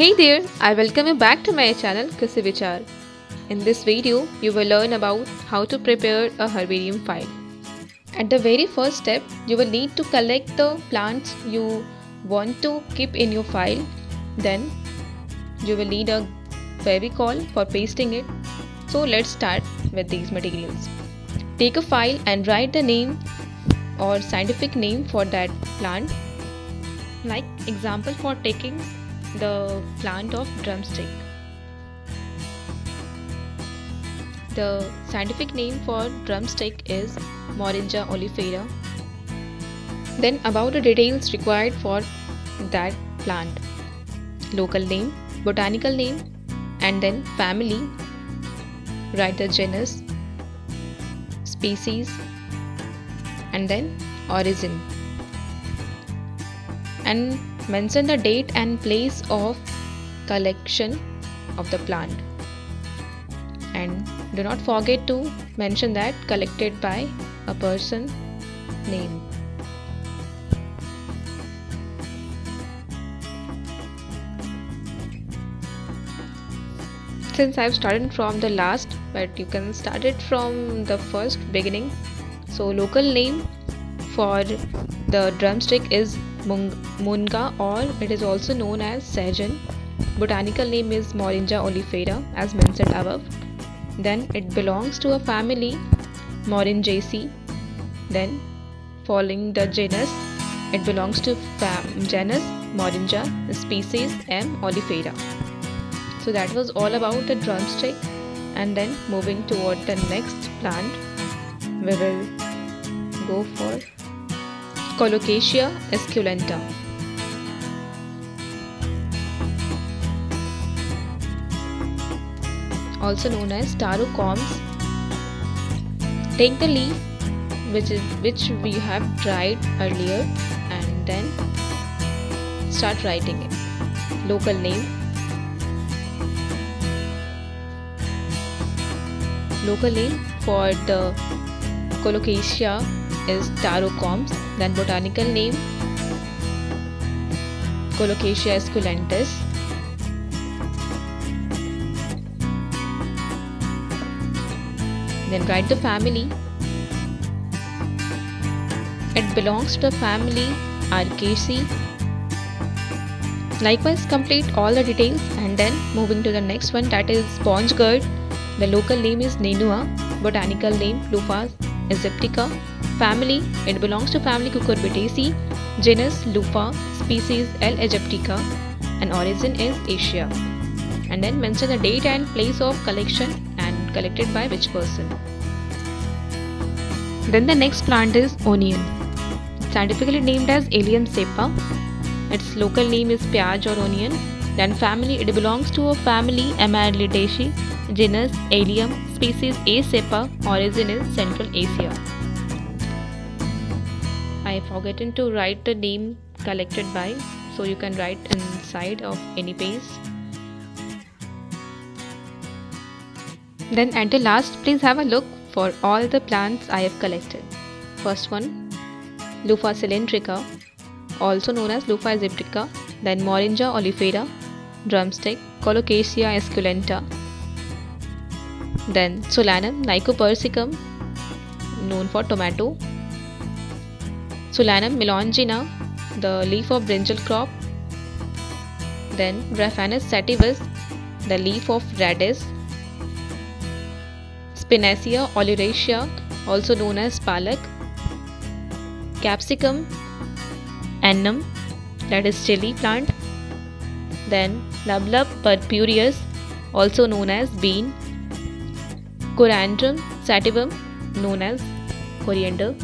Hey there, I welcome you back to my channel Krishi Vichar. In this video, you will learn about how to prepare a herbarium file. At the very first step, you will need to collect the plants you want to keep in your file. Then, you will need a Fevicol for pasting it. So let's start with these materials. Take a file and write the name or scientific name for that plant. Like example for taking the plant of drumstick. The scientific name for drumstick is Moringa oleifera. Then about the details required for that plant. Local name, botanical name and then family. Write the genus, species and then origin. And mention the date and place of collection of the plant. And do not forget to mention that collected by a person name. Since I've started from the last but you can start it from the first beginning. So local name for the drumstick is munga or it is also known as sejun. Botanical name is Moringa oleifera as mentioned above. Then it belongs to a family Moringaceae. Then following the genus, it belongs to genus Moringa, species M. oleifera. So that was all about the drumstick and then moving toward the next plant we will go for Colocasia esculenta. Also known as taro corms. Take the leaf which is which we have dried earlier and then start writing it. Local name local name for the Colocasia is taro corms then botanical name Colocasia esculentus. Then write the family. It belongs to the family Ericaceae. Likewise complete all the details and then moving to the next one that is sponge gourd. The local name is Nenua, botanical name Luffa aegyptica, Family It belongs to family Cucurbitaceae, genus Luffa, species L. aegyptica and origin is Asia. And then mention the date and place of collection and collected by which person. Then the next plant is onion. Scientifically named as Allium cepa. Its local name is Pyaj or onion. Then family it belongs to a family Amaryllidaceae, genus Allium, species A. cepa, origin is Central Asia. I forgotten to write the name collected by so you can write inside of any page. Then at the last please have a look for all the plants I have collected. First one Luffa cylindrica also known as Luffa aegyptica then Moringa oleifera drumstick Colocasia esculenta then Solanum lycopersicum known for tomato Solanum melongena, the leaf of brinjal crop. Then Raphanus sativus, the leaf of radish. Spinacia oleracea, also known as palak. Capsicum annuum, that is chili plant. Then Lablab purpureus, also known as bean. Coriandrum sativum, known as coriander.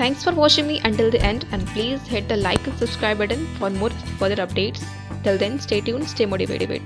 Thanks for watching me until the end and please hit the like and subscribe button for more further updates. Till then, stay tuned, stay motivated.